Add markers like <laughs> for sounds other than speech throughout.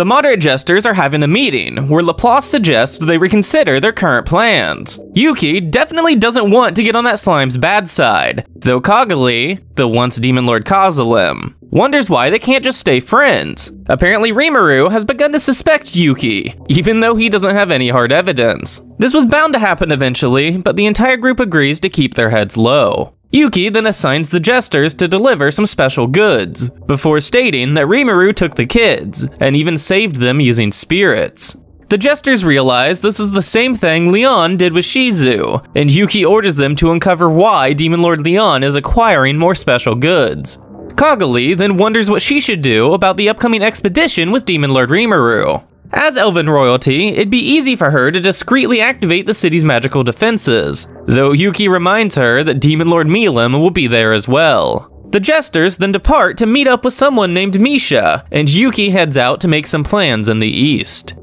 The moderate jesters are having a meeting where Laplace suggests they reconsider their current plans. Yuki definitely doesn't want to get on that slime's bad side, though Kagali, the once Demon Lord Kazalim, wonders why they can't just stay friends. Apparently Rimuru has begun to suspect Yuki, even though he doesn't have any hard evidence. This was bound to happen eventually, but the entire group agrees to keep their heads low. Yuki then assigns the jesters to deliver some special goods, before stating that Rimuru took the kids, and even saved them using spirits. The jesters realize this is the same thing Leon did with Shizu, and Yuki orders them to uncover why Demon Lord Leon is acquiring more special goods. Kagali then wonders what she should do about the upcoming expedition with Demon Lord Rimuru. As Elven royalty, it'd be easy for her to discreetly activate the city's magical defenses, though Yuki reminds her that Demon Lord Milim will be there as well. The jesters then depart to meet up with someone named Misha, and Yuki heads out to make some plans in the east.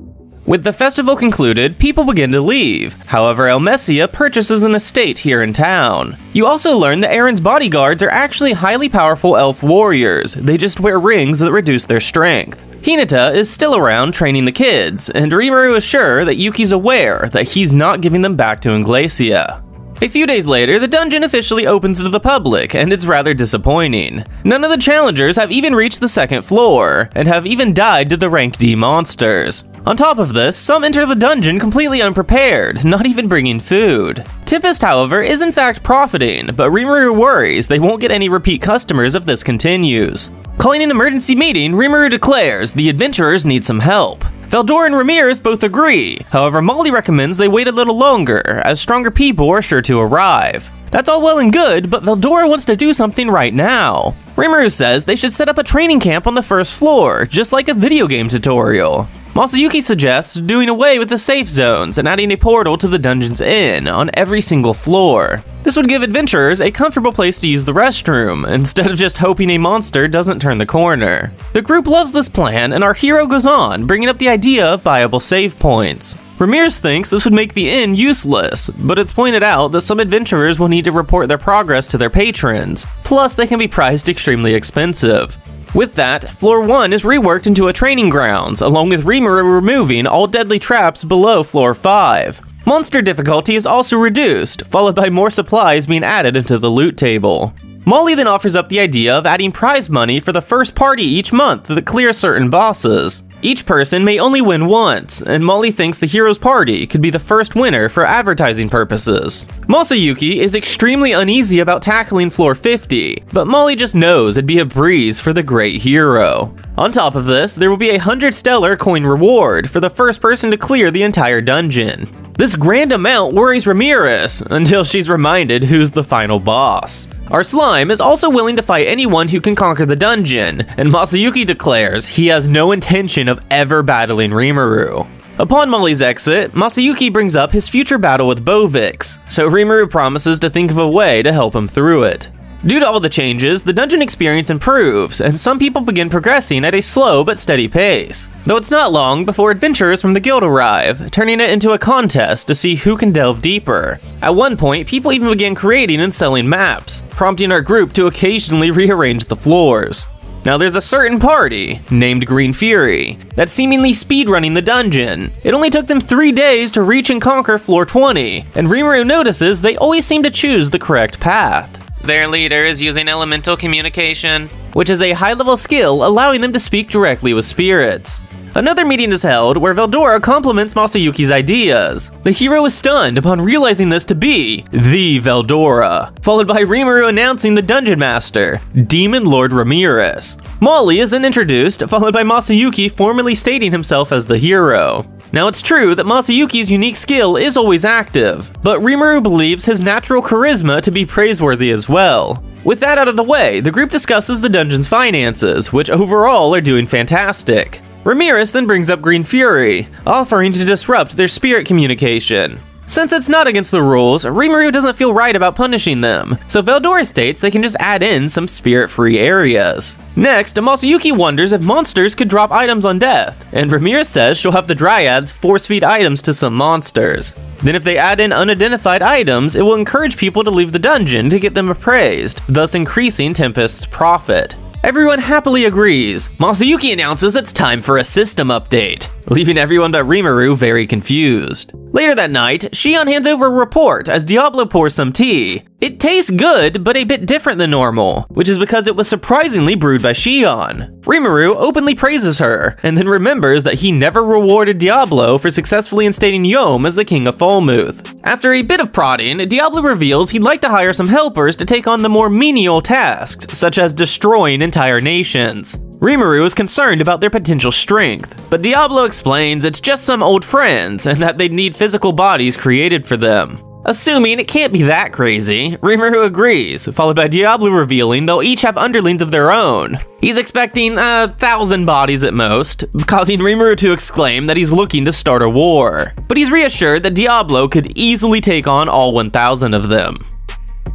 With the festival concluded, people begin to leave. However, Elmesia purchases an estate here in town. You also learn that Aaron's bodyguards are actually highly powerful elf warriors. They just wear rings that reduce their strength. Hinata is still around training the kids, and Rimuru is sure that Yuki's aware that he's not giving them back to Inglacia. A few days later, the dungeon officially opens to the public, and it's rather disappointing. None of the challengers have even reached the second floor, and have even died to the rank D monsters. On top of this, some enter the dungeon completely unprepared, not even bringing food. Tempest, however, is in fact profiting, but Rimuru worries they won't get any repeat customers if this continues. Calling an emergency meeting, Rimuru declares the adventurers need some help. Veldora and Ramirez both agree, however Molly recommends they wait a little longer, as stronger people are sure to arrive. That's all well and good, but Veldora wants to do something right now. Rimuru says they should set up a training camp on the first floor, just like a video game tutorial. Masayuki suggests doing away with the safe zones and adding a portal to the dungeon's inn on every single floor. This would give adventurers a comfortable place to use the restroom, instead of just hoping a monster doesn't turn the corner. The group loves this plan, and our hero goes on, bringing up the idea of viable save points. Ramirez thinks this would make the inn useless, but it's pointed out that some adventurers will need to report their progress to their patrons, plus they can be priced extremely expensive. With that, floor 1 is reworked into a training grounds, along with Rimuru removing all deadly traps below floor 5. Monster difficulty is also reduced, followed by more supplies being added into the loot table. Molly then offers up the idea of adding prize money for the first party each month that clears certain bosses. Each person may only win once, and Molly thinks the hero's party could be the first winner for advertising purposes. Masayuki is extremely uneasy about tackling floor 50, but Molly just knows it'd be a breeze for the great hero. On top of this, there will be a 100 stellar coin reward for the first person to clear the entire dungeon. This grand amount worries Ramirez until she's reminded who's the final boss. Our slime is also willing to fight anyone who can conquer the dungeon, and Masayuki declares he has no intention of ever battling Rimuru. Upon Molly's exit, Masayuki brings up his future battle with Bovix, so Rimuru promises to think of a way to help him through it. Due to all the changes, the dungeon experience improves, and some people begin progressing at a slow but steady pace. Though it's not long before adventurers from the guild arrive, turning it into a contest to see who can delve deeper. At one point, people even began creating and selling maps, prompting our group to occasionally rearrange the floors. Now there's a certain party, named Green Fury, that's seemingly speedrunning the dungeon. It only took them 3 days to reach and conquer floor 20, and Rimuru notices they always seem to choose the correct path. Their leader is using elemental communication, which is a high-level skill allowing them to speak directly with spirits. Another meeting is held where Veldora compliments Masayuki's ideas. The hero is stunned upon realizing this to be the Veldora, followed by Rimuru announcing the Dungeon Master, Demon Lord Ramirez. Molly is then introduced, followed by Masayuki formally stating himself as the hero. Now it's true that Masayuki's unique skill is always active, but Rimuru believes his natural charisma to be praiseworthy as well. With that out of the way, the group discusses the dungeon's finances, which overall are doing fantastic. Ramirez then brings up Green Fury, offering to disrupt their spirit communication. Since it's not against the rules, Rimuru doesn't feel right about punishing them, so Veldora states they can just add in some spirit-free areas. Next, Masayuki wonders if monsters could drop items on death, and Ramirez says she'll have the Dryads force-feed items to some monsters. Then if they add in unidentified items, it will encourage people to leave the dungeon to get them appraised, thus increasing Tempest's profit. Everyone happily agrees. Masayuki announces it's time for a system update, leaving everyone but Rimuru very confused. Later that night, Shion hands over a report as Diablo pours some tea. It tastes good, but a bit different than normal, which is because it was surprisingly brewed by Shion. Rimuru openly praises her, and then remembers that he never rewarded Diablo for successfully instating Yom as the king of Falmouth. After a bit of prodding, Diablo reveals he'd like to hire some helpers to take on the more menial tasks, such as destroying entire nations. Rimuru is concerned about their potential strength, but Diablo explains it's just some old friends and that they'd need physical bodies created for them. Assuming it can't be that crazy, Rimuru agrees, followed by Diablo revealing they'll each have underlings of their own. He's expecting a thousand bodies at most, causing Rimuru to exclaim that he's looking to start a war. But he's reassured that Diablo could easily take on all 1,000 of them.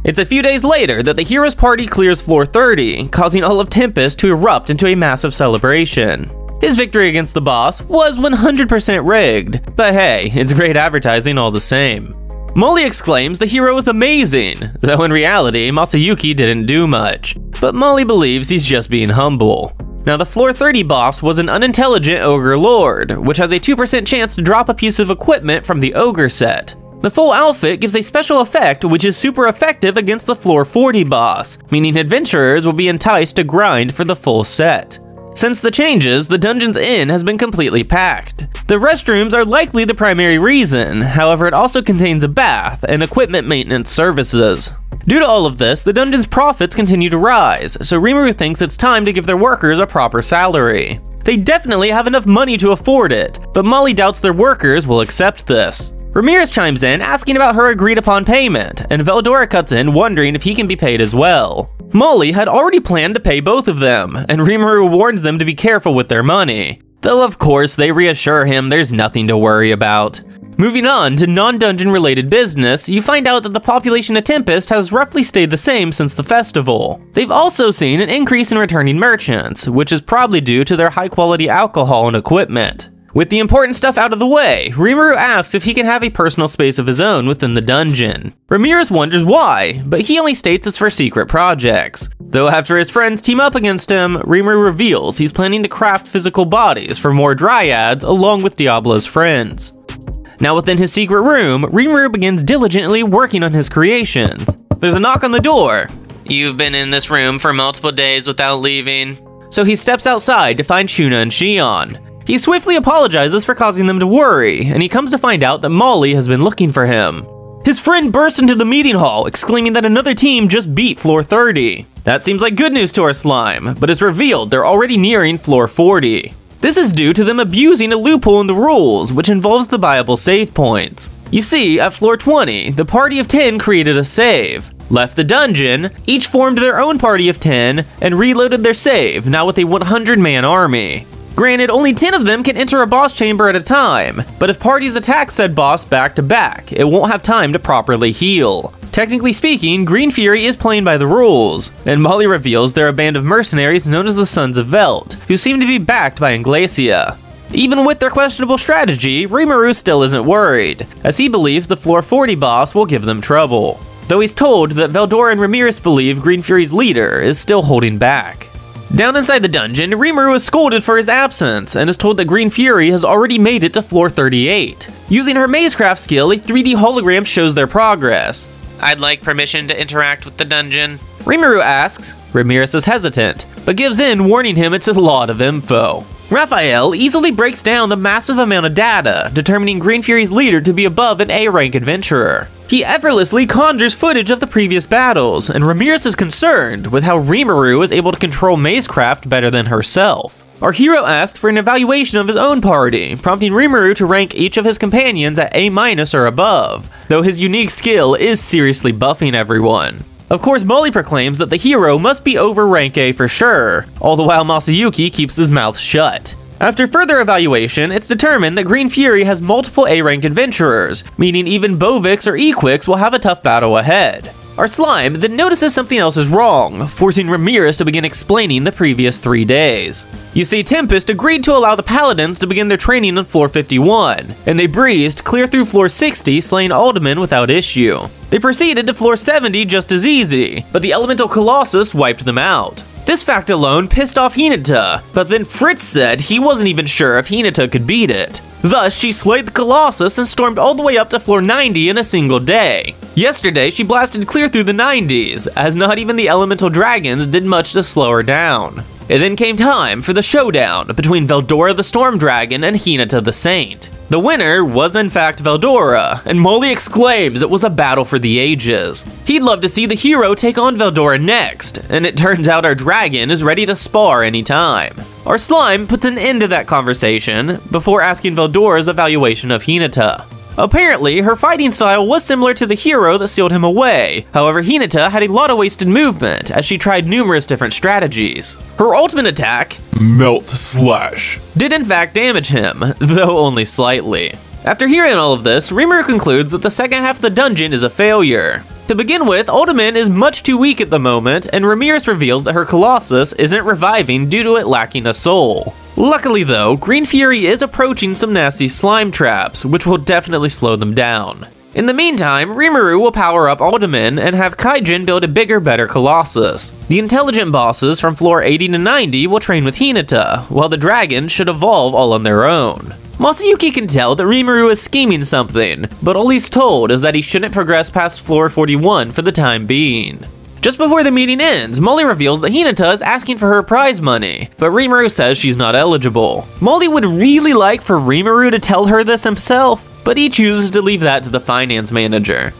It's a few days later that the hero's party clears floor 30, causing all of Tempest to erupt into a massive celebration. His victory against the boss was 100% rigged, but hey, it's great advertising all the same. Molly exclaims the hero is amazing, though in reality, Masayuki didn't do much. But Molly believes he's just being humble. Now the floor 30 boss was an unintelligent ogre lord, which has a 2% chance to drop a piece of equipment from the ogre set. The full outfit gives a special effect which is super effective against the floor 40 boss, meaning adventurers will be enticed to grind for the full set. Since the changes, the Dungeon's Inn has been completely packed. The restrooms are likely the primary reason, however it also contains a bath and equipment maintenance services. Due to all of this, the dungeon's profits continue to rise, so Rimuru thinks it's time to give their workers a proper salary. They definitely have enough money to afford it, but Molly doubts their workers will accept this. Ramirez chimes in asking about her agreed upon payment, and Veldora cuts in wondering if he can be paid as well. Molly had already planned to pay both of them, and Rimuru warns them to be careful with their money. Though of course they reassure him there's nothing to worry about. Moving on to non-dungeon related business, you find out that the population of Tempest has roughly stayed the same since the festival. They've also seen an increase in returning merchants, which is probably due to their high quality alcohol and equipment. With the important stuff out of the way, Rimuru asks if he can have a personal space of his own within the dungeon. Ramirez wonders why, but he only states it's for secret projects. Though after his friends team up against him, Rimuru reveals he's planning to craft physical bodies for more dryads along with Diablo's friends. Now within his secret room, Rimuru begins diligently working on his creations. There's a knock on the door. You've been in this room for multiple days without leaving. So he steps outside to find Shuna and Shion. He swiftly apologizes for causing them to worry, and he comes to find out that Molly has been looking for him. His friend bursts into the meeting hall, exclaiming that another team just beat floor 30. That seems like good news to our slime, but it's revealed they're already nearing floor 40. This is due to them abusing a loophole in the rules, which involves the viable save points. You see, at floor 20, the party of 10 created a save, left the dungeon, each formed their own party of 10, and reloaded their save, now with a 100 man army. Granted, only 10 of them can enter a boss chamber at a time, but if parties attack said boss back to back, it won't have time to properly heal. Technically speaking, Green Fury is playing by the rules, and Molly reveals they're a band of mercenaries known as the Sons of Velt, who seem to be backed by Inglacia. Even with their questionable strategy, Rimuru still isn't worried, as he believes the floor 40 boss will give them trouble. Though he's told that Veldora and Ramirez believe Green Fury's leader is still holding back. Down inside the dungeon, Rimuru is scolded for his absence and is told that Green Fury has already made it to floor 38. Using her Mazecraft skill, a 3D hologram shows their progress. I'd like permission to interact with the dungeon. Rimuru asks. Ramirez is hesitant, but gives in, warning him it's a lot of info. Raphael easily breaks down the massive amount of data, determining Green Fury's leader to be above an A-rank adventurer. He effortlessly conjures footage of the previous battles, and Ramirez is concerned with how Rimuru is able to control Mazecraft better than herself. Our hero asked for an evaluation of his own party, prompting Rimuru to rank each of his companions at A- or above, though his unique skill is seriously buffing everyone. Of course, Molly proclaims that the hero must be over rank A for sure, all the while Masayuki keeps his mouth shut. After further evaluation, it's determined that Green Fury has multiple A-rank adventurers, meaning even Bovix or Equix will have a tough battle ahead. Our slime then notices something else is wrong, forcing Ramirez to begin explaining the previous three days. You see, Tempest agreed to allow the Paladins to begin their training on floor 51, and they breezed clear through floor 60, slaying Alderman without issue. They proceeded to floor 70 just as easy, but the Elemental Colossus wiped them out. This fact alone pissed off Hinata, but then Fritz said he wasn't even sure if Hinata could beat it. Thus, she slayed the Colossus and stormed all the way up to floor 90 in a single day. Yesterday, she blasted clear through the 90s, as not even the elemental dragons did much to slow her down. It then came time for the showdown between Veldora the Storm Dragon and Hinata the Saint. The winner was in fact Veldora, and Molly exclaims it was a battle for the ages. He'd love to see the hero take on Veldora next, and it turns out our dragon is ready to spar anytime. Our slime puts an end to that conversation before asking Veldora's evaluation of Hinata. Apparently, her fighting style was similar to the hero that sealed him away. However, Hinata had a lot of wasted movement as she tried numerous different strategies. Her ultimate attack, Melt Slash. did in fact damage him, <laughs> though only slightly. After hearing all of this, Rimuru concludes that the second half of the dungeon is a failure. To begin with, Alderman is much too weak at the moment, and Ramirez reveals that her Colossus isn't reviving due to it lacking a soul. Luckily though, Green Fury is approaching some nasty slime traps, which will definitely slow them down. In the meantime, Rimuru will power up Alderman and have Kaijin build a bigger, better Colossus. The intelligent bosses from floor 80 to 90 will train with Hinata, while the dragons should evolve all on their own. Masayuki can tell that Rimuru is scheming something, but all he's told is that he shouldn't progress past floor 41 for the time being. Just before the meeting ends, Molly reveals that Hinata is asking for her prize money, but Rimuru says she's not eligible. Molly would really like for Rimuru to tell her this himself, but he chooses to leave that to the finance manager.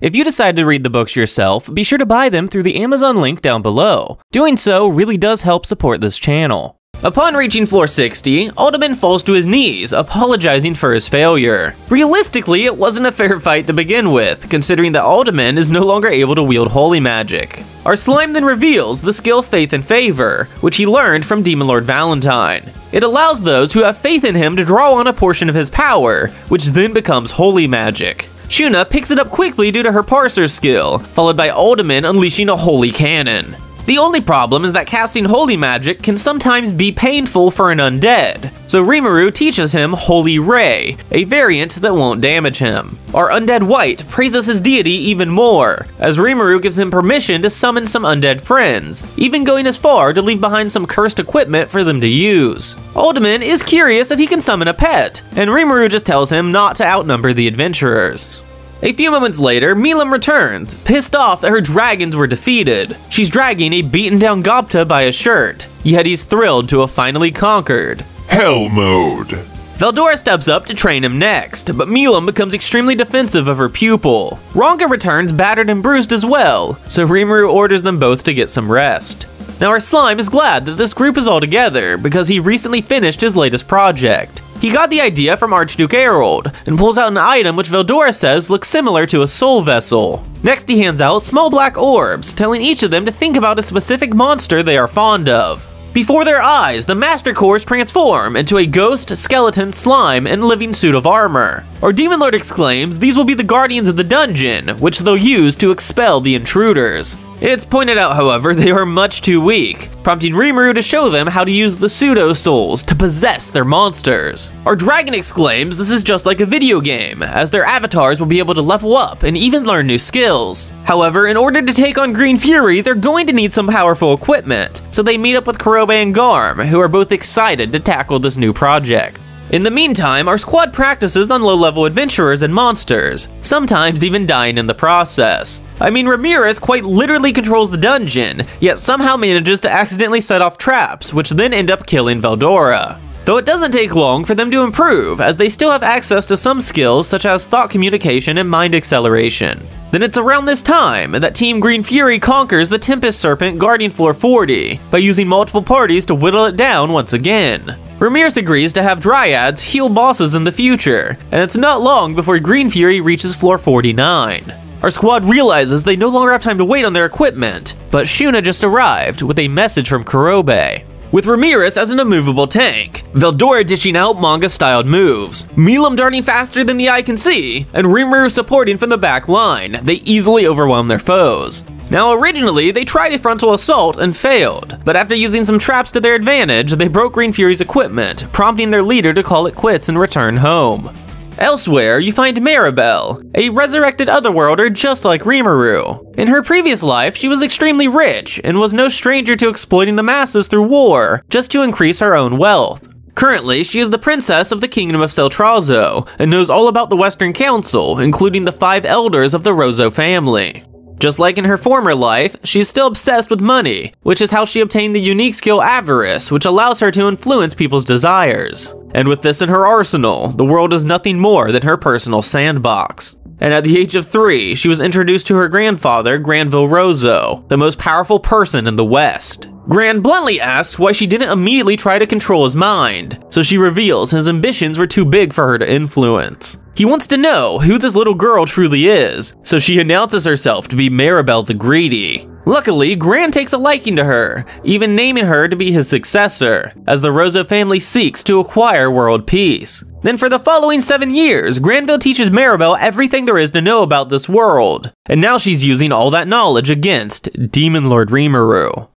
If you decide to read the books yourself, be sure to buy them through the Amazon link down below. Doing so really does help support this channel. Upon reaching floor 60, Alderman falls to his knees, apologizing for his failure. Realistically, it wasn't a fair fight to begin with, considering that Alderman is no longer able to wield holy magic. Our slime then reveals the skill Faith and Favor, which he learned from Demon Lord Valentine. It allows those who have faith in him to draw on a portion of his power, which then becomes holy magic. Shuna picks it up quickly due to her parser skill, followed by Alderman unleashing a holy cannon. The only problem is that casting holy magic can sometimes be painful for an undead, so Rimuru teaches him Holy Ray, a variant that won't damage him. Our undead wight praises his deity even more, as Rimuru gives him permission to summon some undead friends, even going as far to leave behind some cursed equipment for them to use. Alderman is curious if he can summon a pet, and Rimuru just tells him not to outnumber the adventurers. A few moments later, Milim returns, pissed off that her dragons were defeated. She's dragging a beaten down Gobta by a shirt, yet he's thrilled to have finally conquered. Hell Mode. Veldora steps up to train him next, but Milim becomes extremely defensive of her pupil. Ranga returns battered and bruised as well, so Rimuru orders them both to get some rest. Now our slime is glad that this group is all together because he recently finished his latest project. He got the idea from Archduke Erald and pulls out an item which Veldora says looks similar to a soul vessel. Next he hands out small black orbs, telling each of them to think about a specific monster they are fond of. Before their eyes, the Master Cores transform into a ghost, skeleton, slime, and living suit of armor. Our Demon Lord exclaims these will be the guardians of the dungeon, which they'll use to expel the intruders. It's pointed out, however, they are much too weak, prompting Rimuru to show them how to use the pseudo souls to possess their monsters. Our dragon exclaims this is just like a video game, as their avatars will be able to level up and even learn new skills. However, in order to take on Green Fury, they're going to need some powerful equipment, so they meet up with Kurobe and Garm, who are both excited to tackle this new project. In the meantime, our squad practices on low-level adventurers and monsters, sometimes even dying in the process. I mean, Ramirez quite literally controls the dungeon, yet somehow manages to accidentally set off traps, which then end up killing Veldora. Though it doesn't take long for them to improve, as they still have access to some skills such as thought communication and mind acceleration. Then it's around this time that Team Green Fury conquers the Tempest Serpent guarding floor 40 by using multiple parties to whittle it down once again. Ramirez agrees to have Dryads heal bosses in the future, and it's not long before Green Fury reaches floor 49. Our squad realizes they no longer have time to wait on their equipment, but Shuna just arrived with a message from Kurobe. With Ramirez as an immovable tank, Veldora dishing out manga-styled moves, Milim darting faster than the eye can see, and Rimuru supporting from the back line, they easily overwhelm their foes. Now originally, they tried a frontal assault and failed, but after using some traps to their advantage, they broke Green Fury's equipment, prompting their leader to call it quits and return home. Elsewhere, you find Maribel, a resurrected otherworlder just like Rimuru. In her previous life, she was extremely rich and was no stranger to exploiting the masses through war, just to increase her own wealth. Currently, she is the princess of the kingdom of Celtrazo and knows all about the Western Council, including the five elders of the Rozo family. Just like in her former life, she's still obsessed with money, which is how she obtained the unique skill Avarice, which allows her to influence people's desires. And with this in her arsenal, the world is nothing more than her personal sandbox. And at the age of three, she was introduced to her grandfather, Granville Rozo, the most powerful person in the West. Gran bluntly asks why she didn't immediately try to control his mind, so she reveals his ambitions were too big for her to influence. He wants to know who this little girl truly is, so she announces herself to be Maribel the Greedy. Luckily, Gran takes a liking to her, even naming her to be his successor, as the Rozo family seeks to acquire world peace. Then for the following seven years, Granville teaches Maribel everything there is to know about this world, and now she's using all that knowledge against Demon Lord Rimuru.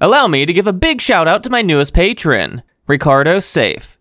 Allow me to give a big shout out to my newest patron, Ricardo Safe.